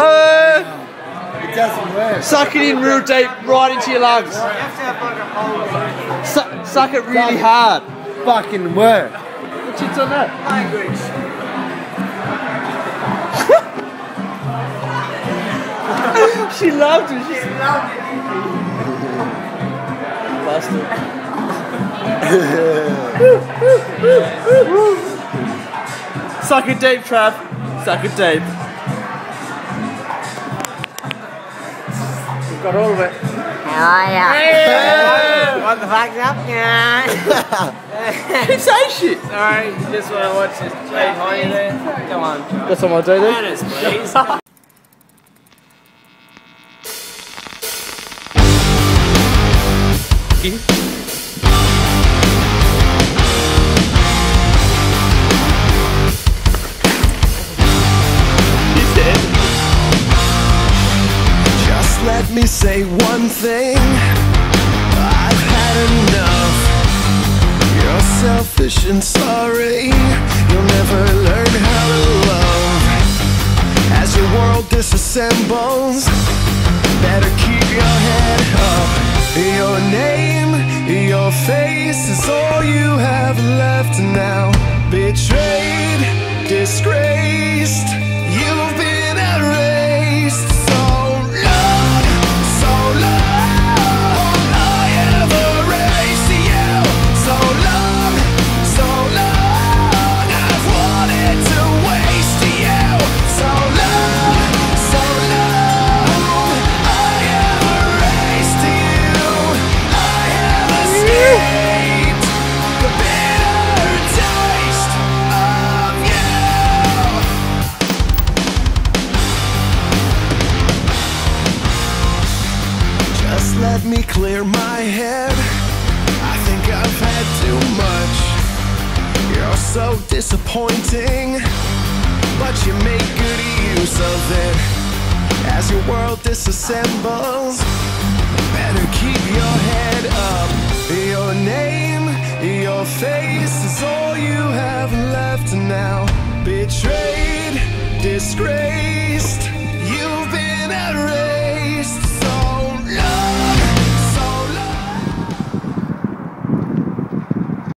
Uh, It doesn't work. suck it in real deep, right into your lungs. Su- suck it really hard. Fucking work. What shit's on that? she loved it. She loved it. Bastard. Suck it deep, Trav. Suck it deep. We've got all of it. What the fuck's up, yeah? Keep saying shit. Sorry, you just want to watch this play behind you there? Come on, Charlie. That's what I do then. Honest, please. Just say one thing. I've had enough. You're selfish and sorry. You'll never learn how to love. As your world disassembles, better keep your head up. Your name, your face is all you have left now. Let me clear my head. I think I've had too much. You're so disappointing, but you make good use of it. As your world disassembles, better keep your head up. Your name, your face is all you have left now. Betrayed, disgraced.